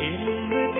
In the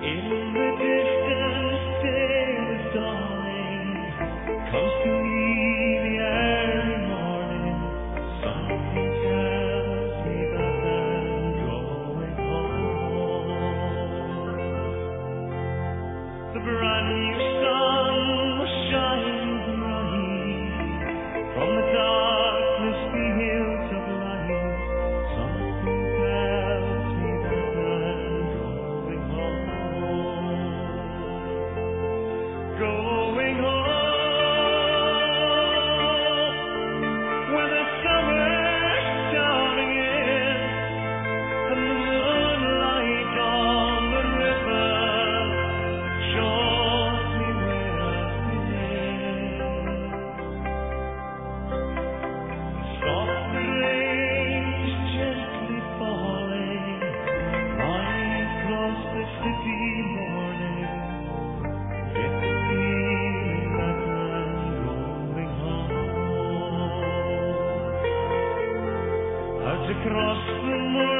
In the across the moon.